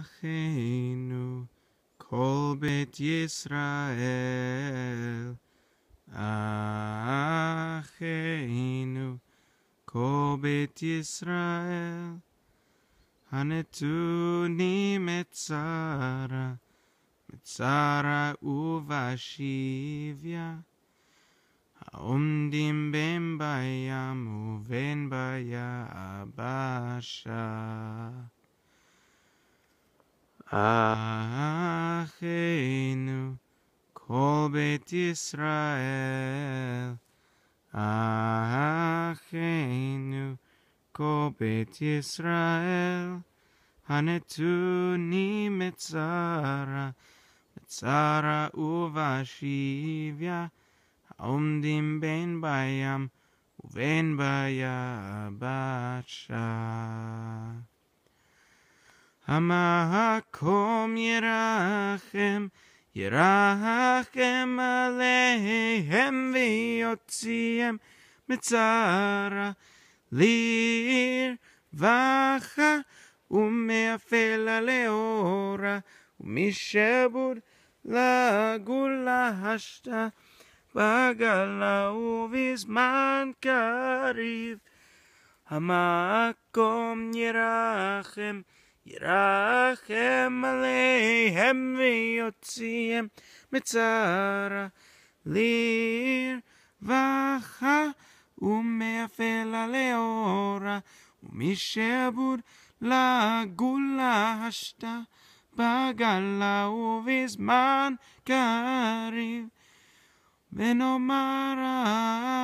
אחינו כל בית ישראל, אחינו כל בית ישראל, הנתונים מצרה, מצרה ובשביה, העומדים בין בים ובין ביבשה. אחינו כל בית ישראל, אחינו כל בית ישראל, הנתונים מצרה, מצרה ובשביה, העומדים בין בים ובין ביבשה. המקום ירחם, ירחם עליהם ויוציאם מצרה לרווחה ומאפלה לאורה ומשעבוד לגאולה השתה בגלה ובזמן קריב. המקום ירחם ירחם עליהם ויוציאם מצרה לרווחה ומאפלה לאורה ומשעבוד לגאולה השתה בגלה ובזמן קריב ונאמר אמן